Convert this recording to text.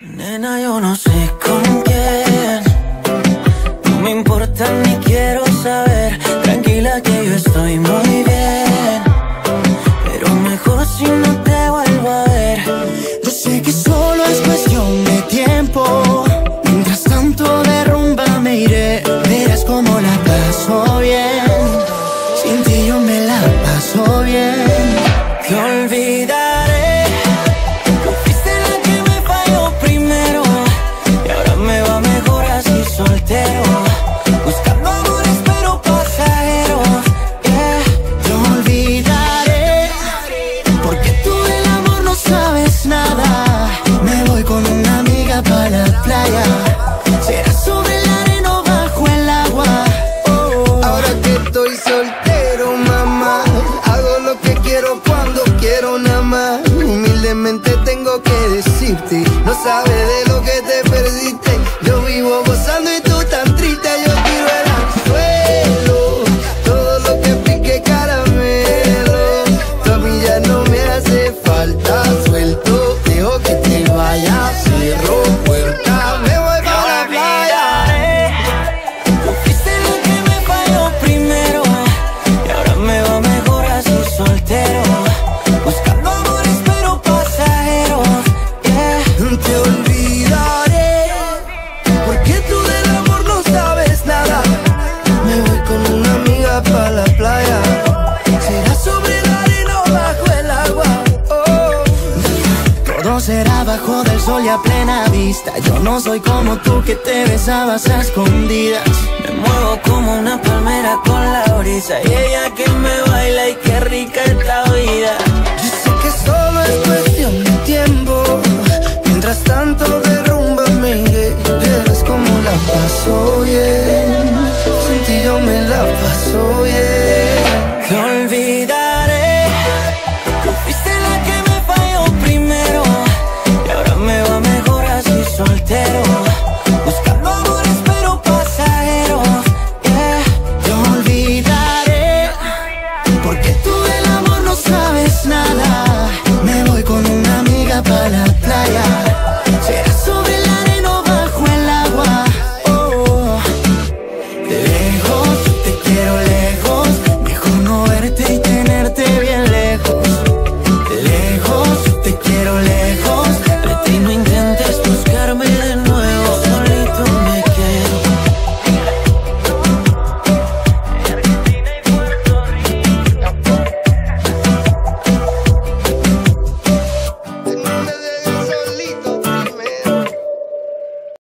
Nena, yo no sé con quién. No me importa ni quiero saber. Tranquila que yo estoy muy bien. Pero mejor si no te vuelvo a ver. Yo sé que solo es cuestión de tiempo. Mientras tanto de rumba me iré. Verás cómo la paso bien. Sin ti yo me la paso bien. Tengo que decirte, no sabes de lo que te perdiste. Yo vivo gozando y será bajo del sol y a plena vista. Yo no soy como tú que te besabas a escondidas. Me muevo como una palmera con la brisa Y ella que me baila y qué rica esta vida. Yo sé que solo es cuestión de tiempo. Mientras tanto de rumba me iré Verás como la paso bien Sin yo me la paso bien